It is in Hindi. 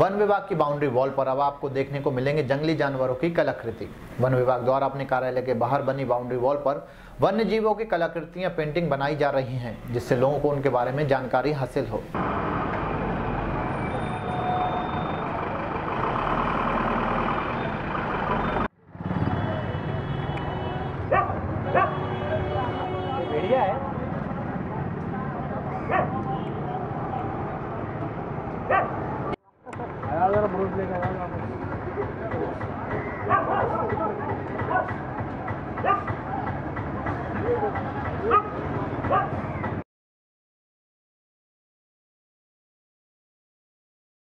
वन विभाग की बाउंड्री वॉल पर अब आपको देखने को मिलेंगे जंगली जानवरों की कलाकृति। वन विभाग द्वारा अपने कार्यालय के बाहर बनी बाउंड्री वॉल पर वन्य जीवों की कलाकृतियाँ पेंटिंग बनाई जा रही हैं, जिससे लोगों को उनके बारे में जानकारी हासिल हो। है।